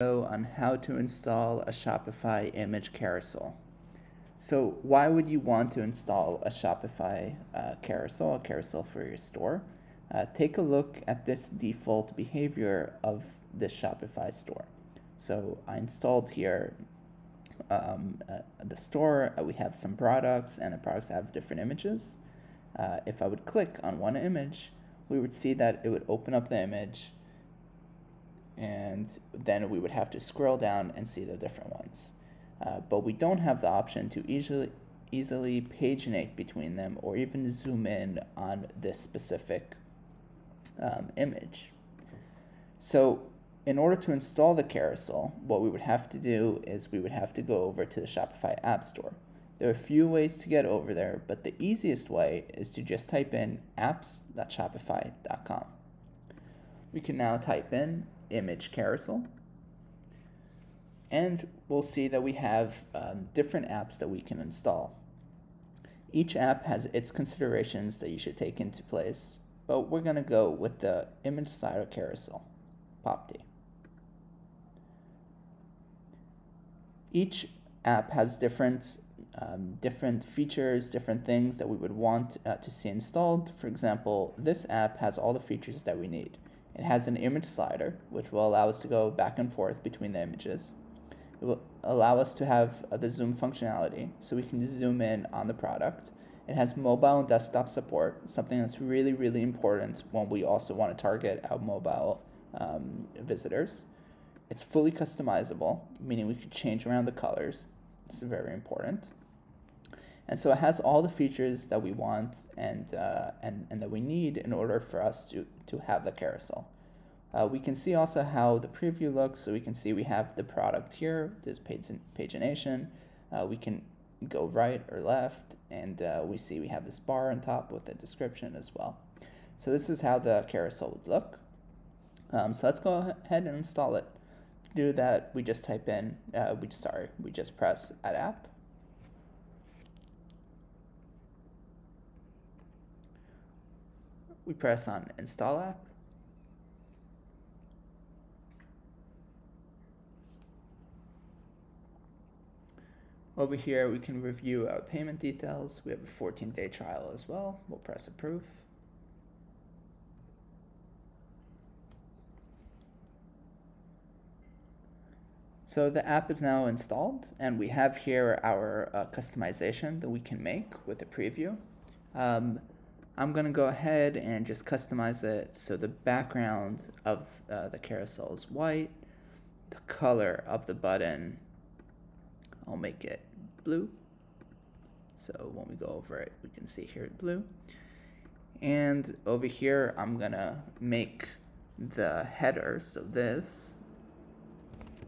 on how to install a Shopify image carousel. So why would you want to install a Shopify uh, carousel, a carousel for your store? Uh, take a look at this default behavior of this Shopify store. So I installed here um, uh, the store, uh, we have some products and the products have different images. Uh, if I would click on one image, we would see that it would open up the image and then we would have to scroll down and see the different ones. Uh, but we don't have the option to easily easily paginate between them or even zoom in on this specific um, image. So in order to install the carousel, what we would have to do is we would have to go over to the Shopify App Store. There are a few ways to get over there, but the easiest way is to just type in apps.shopify.com. We can now type in image carousel. And we'll see that we have um, different apps that we can install. Each app has its considerations that you should take into place, but we're going to go with the image slider carousel, Popty. Each app has different um, different features, different things that we would want uh, to see installed. For example, this app has all the features that we need. It has an image slider, which will allow us to go back and forth between the images. It will allow us to have uh, the zoom functionality, so we can zoom in on the product. It has mobile and desktop support, something that's really, really important when we also want to target our mobile um, visitors. It's fully customizable, meaning we could change around the colors. It's very important. And so it has all the features that we want and, uh, and, and that we need in order for us to, to have the carousel. Uh, we can see also how the preview looks. So we can see we have the product here. There's pagination. Uh, we can go right or left. And uh, we see we have this bar on top with a description as well. So this is how the carousel would look. Um, so let's go ahead and install it. To do that, we just type in, uh, we sorry, we just press add app. We press on install app. Over here, we can review our payment details. We have a 14 day trial as well. We'll press approve. So the app is now installed and we have here our uh, customization that we can make with a preview. Um, I'm to go ahead and just customize it so the background of uh, the carousel is white. The color of the button, I'll make it blue. So when we go over it, we can see here blue. And over here, I'm to make the header, so this,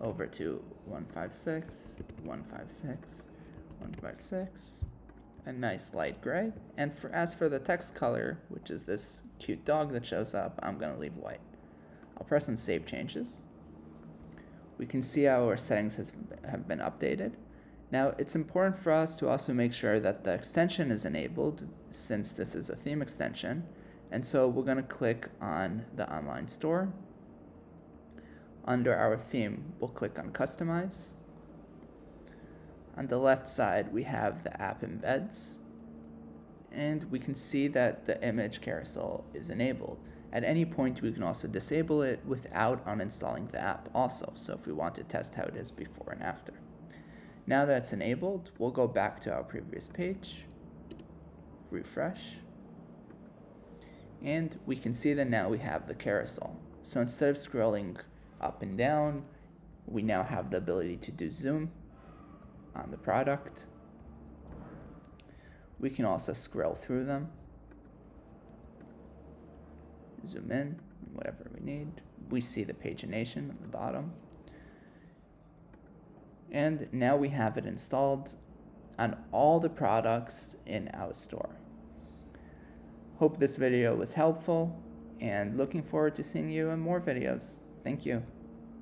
over to 156, 156, 156 a nice light gray. And for as for the text color, which is this cute dog that shows up, I'm going to leave white. I'll press on Save Changes. We can see our settings has, have been updated. Now, it's important for us to also make sure that the extension is enabled since this is a theme extension. And so we're going to click on the online store. Under our theme, we'll click on Customize. On the left side, we have the app embeds, and we can see that the image carousel is enabled. At any point, we can also disable it without uninstalling the app also, so if we want to test how it is before and after. Now that it's enabled, we'll go back to our previous page, refresh, and we can see that now we have the carousel. So instead of scrolling up and down, we now have the ability to do zoom on the product. We can also scroll through them, zoom in, whatever we need. We see the pagination at the bottom. And now we have it installed on all the products in our store. Hope this video was helpful and looking forward to seeing you in more videos. Thank you.